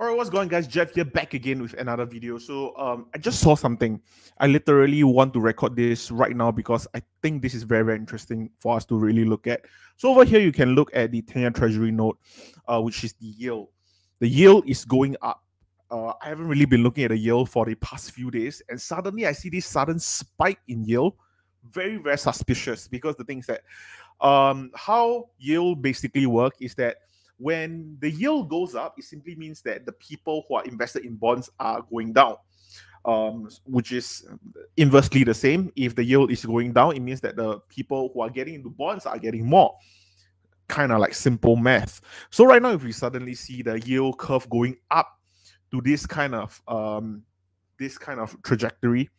Alright, what's going on, guys? Jeff here, back again with another video. So, um, I just saw something. I literally want to record this right now because I think this is very, very interesting for us to really look at. So over here, you can look at the 10-year Treasury note, uh, which is the yield. The yield is going up. Uh, I haven't really been looking at the yield for the past few days, and suddenly I see this sudden spike in yield. Very, very suspicious because the things that um, how yield basically work is that when the yield goes up, it simply means that the people who are invested in bonds are going down, um, which is inversely the same. If the yield is going down, it means that the people who are getting into bonds are getting more. Kind of like simple math. So right now, if we suddenly see the yield curve going up to this kind of um, this kind of trajectory,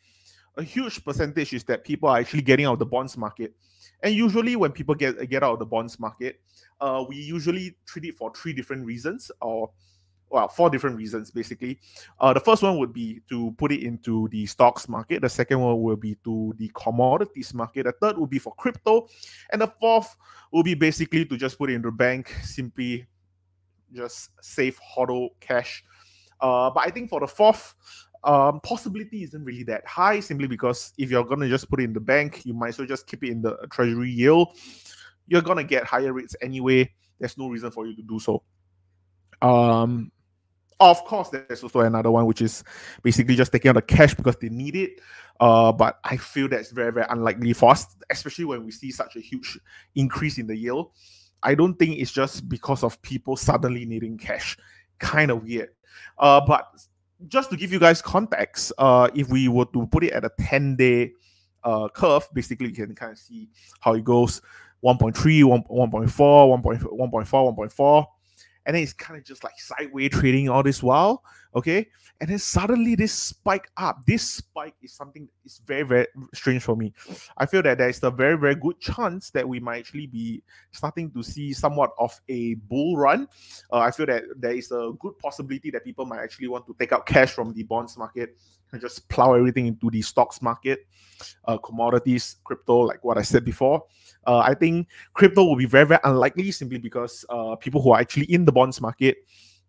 a huge percentage is that people are actually getting out of the bonds market. And usually, when people get get out of the bonds market, uh, we usually treat it for three different reasons, or well, four different reasons basically. Uh, the first one would be to put it into the stocks market. The second one will be to the commodities market. The third would be for crypto, and the fourth will be basically to just put it into the bank, simply just save hodl cash. Uh, but I think for the fourth, um, possibility isn't really that high simply because if you're gonna just put it in the bank, you might as well just keep it in the treasury yield you're gonna get higher rates anyway. There's no reason for you to do so. Um, of course, there's also another one which is basically just taking out the cash because they need it. Uh, but I feel that's very, very unlikely for us, especially when we see such a huge increase in the yield. I don't think it's just because of people suddenly needing cash. Kind of weird. Uh, but just to give you guys context, uh, if we were to put it at a 10 day uh, curve, basically you can kind of see how it goes. 1.3, 1, 1.4, 1.4, 1.4, and then it's kind of just like sideways trading all this while, okay? And then suddenly this spike up. This spike is something that is very, very strange for me. I feel that there is a very, very good chance that we might actually be starting to see somewhat of a bull run. Uh, I feel that there is a good possibility that people might actually want to take out cash from the bonds market and just plow everything into the stocks market, uh, commodities, crypto, like what I said before. Uh, I think crypto will be very, very unlikely simply because uh, people who are actually in the bonds market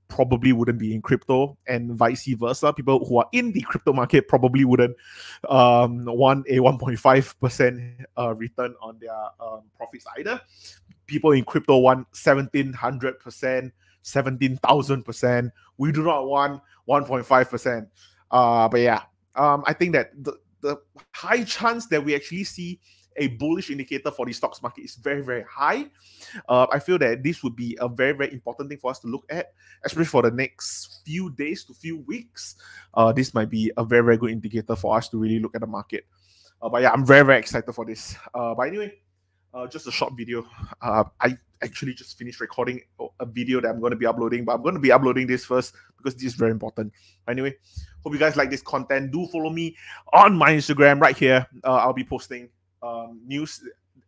probably wouldn't be in crypto, and vice versa. People who are in the crypto market probably wouldn't um, want a 1.5% uh, return on their um, profits either. People in crypto want 1700%, 17,000%. We do not want 1.5%. Uh, but yeah, um, I think that the, the high chance that we actually see a bullish indicator for the stocks market is very, very high. Uh, I feel that this would be a very, very important thing for us to look at, especially for the next few days to few weeks. Uh, this might be a very, very good indicator for us to really look at the market. Uh, but yeah, I'm very, very excited for this. Uh, but anyway, uh, just a short video. Uh, I actually just finished recording a video that I'm going to be uploading, but I'm going to be uploading this first because this is very important. Anyway, hope you guys like this content. Do follow me on my Instagram right here. Uh, I'll be posting um, news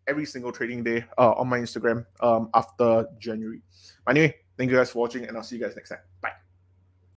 every single trading day uh, on my Instagram um, after January. Anyway, thank you guys for watching, and I'll see you guys next time. Bye.